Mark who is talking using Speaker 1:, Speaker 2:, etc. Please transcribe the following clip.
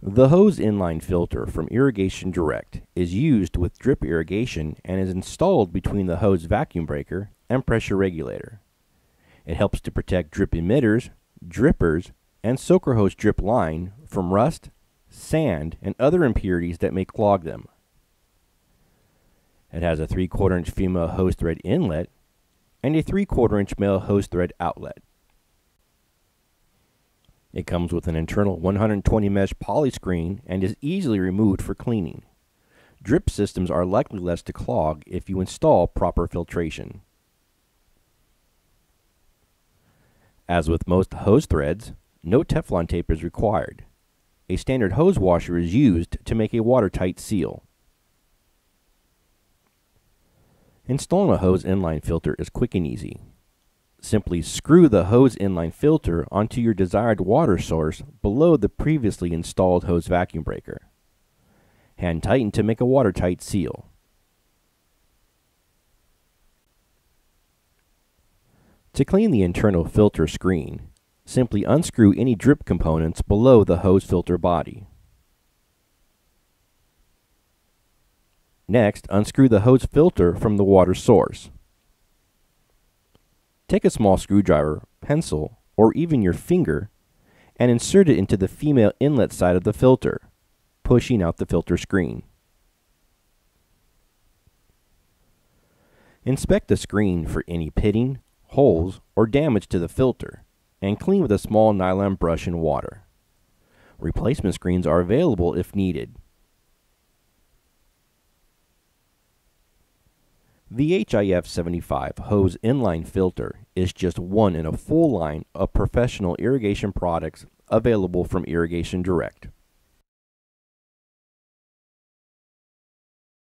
Speaker 1: The hose inline filter from Irrigation Direct is used with drip irrigation and is installed between the hose vacuum breaker and pressure regulator. It helps to protect drip emitters, drippers, and soaker hose drip line from rust, sand, and other impurities that may clog them. It has a 3 quarter inch female hose thread inlet and a 3 quarter inch male hose thread outlet. It comes with an internal 120 mesh poly screen and is easily removed for cleaning. Drip systems are likely less to clog if you install proper filtration. As with most hose threads, no Teflon tape is required. A standard hose washer is used to make a watertight seal. Installing a hose inline filter is quick and easy. Simply screw the hose inline filter onto your desired water source below the previously installed hose vacuum breaker. Hand tighten to make a watertight seal. To clean the internal filter screen, simply unscrew any drip components below the hose filter body. Next, unscrew the hose filter from the water source. Take a small screwdriver, pencil, or even your finger and insert it into the female inlet side of the filter, pushing out the filter screen. Inspect the screen for any pitting, holes, or damage to the filter, and clean with a small nylon brush and water. Replacement screens are available if needed. The HIF 75 hose inline filter is just one in a full line of professional irrigation products available from Irrigation Direct.